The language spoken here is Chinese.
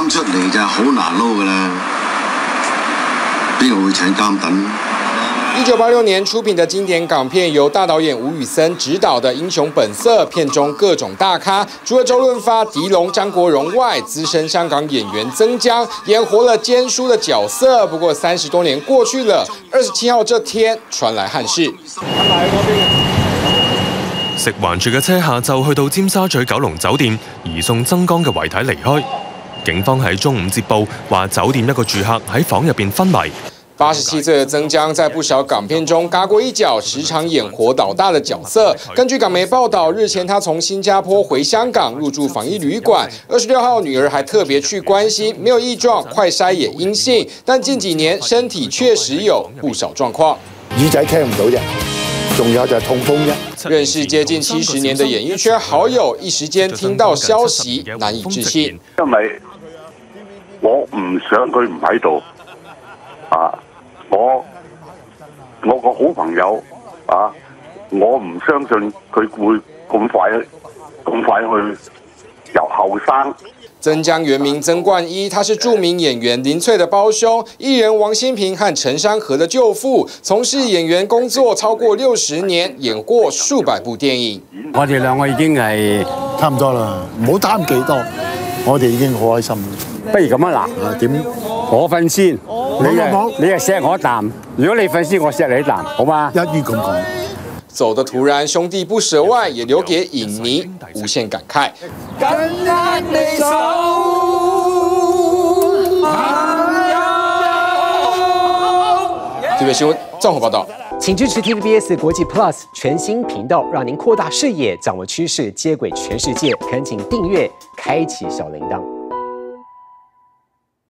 啱出嚟就好難撈噶啦，邊個會請監等？一九八六年出品的经典港片，由大导演吴宇森执导的《英雄本色》，片中各种大咖，除了周润发、狄龙、张国荣外，资深香港演员曾江演活了奸叔的角色。不过三十多年过去了，二十七号这天传来憾事。食環署嘅車下晝去到尖沙咀九龍酒店移送曾江嘅遺體離開。警方喺中午接報話，酒店一個住客喺房入邊昏迷。八十七岁的曾江在不少港片中嘎过一脚，时常演活倒大的角色。根据港媒报道，日前他从新加坡回香港入住防疫旅馆。二十六号，女儿还特别去关心，没有异状，快筛也阴性，但近几年身体确实有不少状况。耳仔听唔到啫，仲有就系痛风啫。认识接近七十年的演艺圈好友，一时间听到消息难以置信。因为我唔想佢唔喺度啊。我我個好朋友啊，我唔相信佢會咁快咁快去由後生。曾江原名曾冠一，他是著名演员林翠的胞兄，艺人王新平和陈山河的舅父，从事演员工作超过六十年，演过数百部电影。我哋两个已经系差唔多啦，唔好担几多，我哋已经好开心。不如咁啊嗱，點我瞓先？你啊，你啊錫我一啖。如果你瞓先，我錫你一啖，好嘛？一於咁講。走的突然，兄弟不舍外，也留給影迷無限感慨。特别新闻综合报道，请支持 TVBS 国际 Plus 全新频道，让您扩大视野，掌握趋势，接轨全世界。恳请订阅，开启小铃铛。